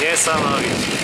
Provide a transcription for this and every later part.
Yes, I'm out.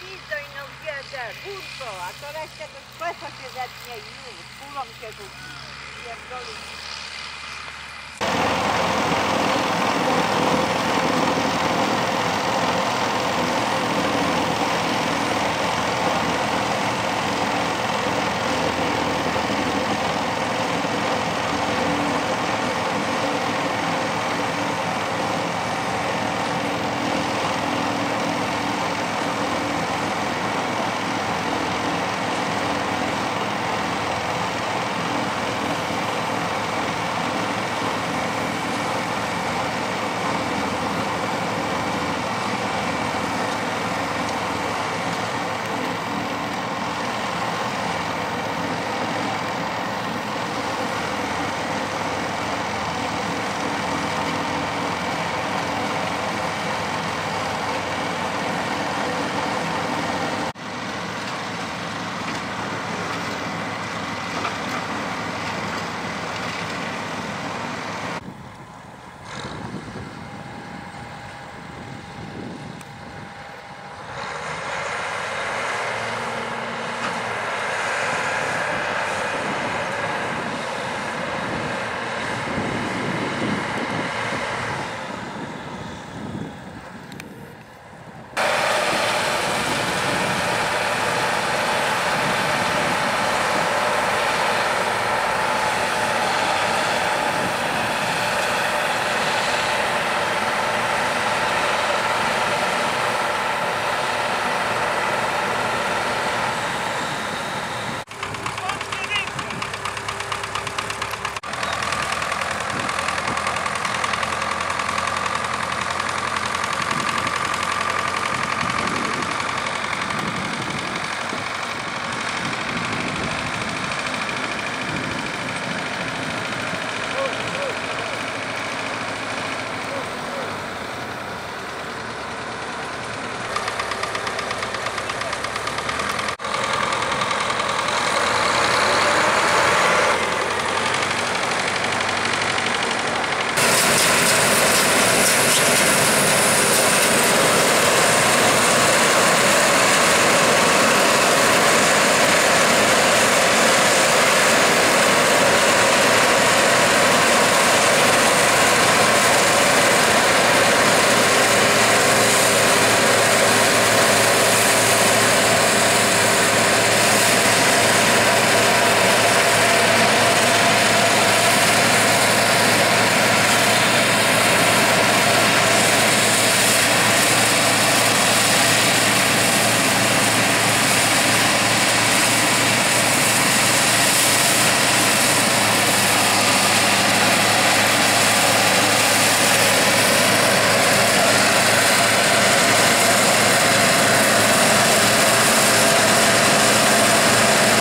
Wi- nie widzą i no te burko, a to resztę to sklepa się zetnie i już, kulą się tu pierdoli.